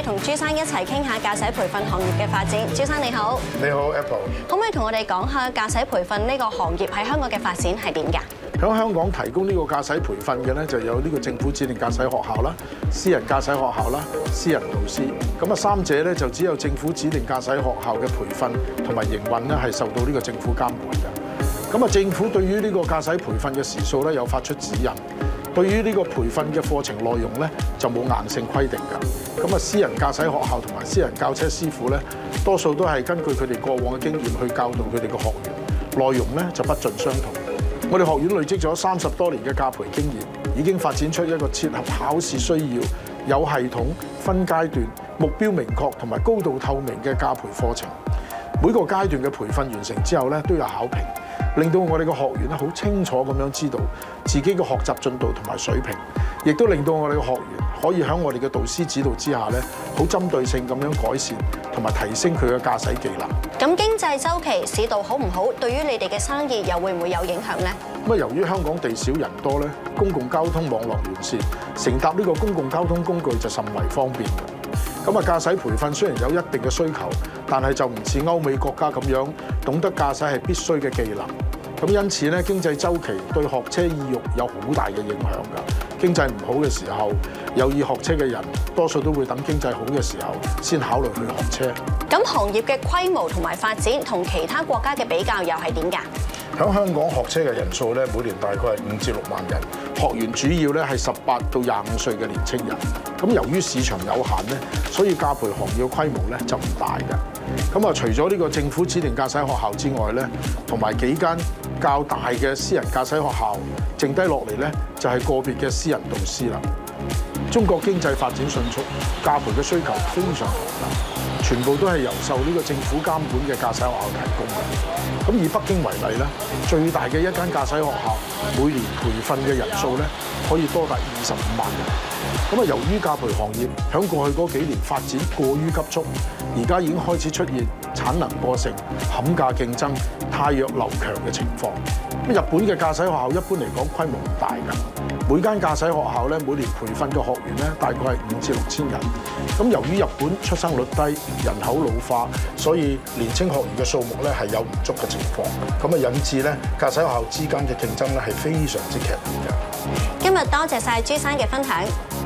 朱生一齊傾下駕駛培訓行業嘅發展。朱生你好，你好 Apple，可唔可以同我哋講下駕駛培訓呢個行業喺香港嘅發展係點㗎？喺香港提供呢個駕駛培訓嘅咧，就有呢個政府指定駕駛學校啦、私人駕駛學校啦、私人導師。咁啊，三者咧就只有政府指定駕駛學校嘅培訓同埋營運咧係受到呢個政府監管嘅。咁啊，政府對於呢個駕駛培訓嘅時數咧有發出指引，對於呢個培訓嘅課程內容咧就冇硬性規定㗎。咁啊，私人駕駛學校同埋私人教車師傅咧，多數都係根據佢哋過往嘅經驗去教導佢哋嘅學員，內容咧就不盡相同。我哋學院累積咗三十多年嘅駕培經驗，已經發展出一個切合考試需要、有系統、分階段、目標明確同埋高度透明嘅駕培課程。每個階段嘅培訓完成之後咧，都有考評，令到我哋嘅學員咧好清楚咁樣知道自己嘅學習進度同埋水平，亦都令到我哋嘅學員可以喺我哋嘅導師指導之下咧，好針對性咁樣改善同埋提升佢嘅駕駛技能。咁經濟周期市道好唔好，對於你哋嘅生意又會唔會有影響呢？咁啊，由於香港地少人多咧，公共交通網絡完善，乘搭呢個公共交通工具就甚為方便嘅。咁啊，駕駛培訓雖然有一定嘅需求，但係就唔似歐美國家咁樣懂得駕駛係必須嘅技能。咁因此咧，經濟周期對學車意欲有好大嘅影響㗎。經濟唔好嘅時候，有意學車嘅人多數都會等經濟好嘅時候先考慮去學車。咁行業嘅規模同埋發展同其他國家嘅比較又係點㗎？喺香港學車嘅人數咧，每年大概係五至六萬人，學員主要咧係十八到廿五歲嘅年青人。咁由於市場有限咧，所以駕培行業嘅規模咧就唔大嘅。咁啊，除咗呢個政府指定駕駛學校之外咧，同埋幾間較大嘅私人駕駛學校，剩低落嚟咧就係個別嘅私人導師啦。中國經濟發展迅速，駕培嘅需求非常龐大，全部都係由受呢個政府監管嘅駕駛學校提供嘅。咁以北京為例咧，最大嘅一間駕駛學校，每年培訓嘅人數咧可以多達二十五萬人。咁啊，由於駕培行業喺過去嗰幾年發展過於急速，而家已經開始出現產能過剩、冚價競爭、太弱流強嘅情況。咁日本嘅駕駛學校一般嚟講規模唔大㗎，每間駕駛學校咧每年培訓嘅學員咧大概係五至六千人。咁由於日本出生率低、人口老化，所以年青學員嘅數目咧係有唔足嘅情況。咁啊引致咧駕駛學校之間嘅競爭咧係非常之劇烈嘅。今日多謝晒朱生嘅分享。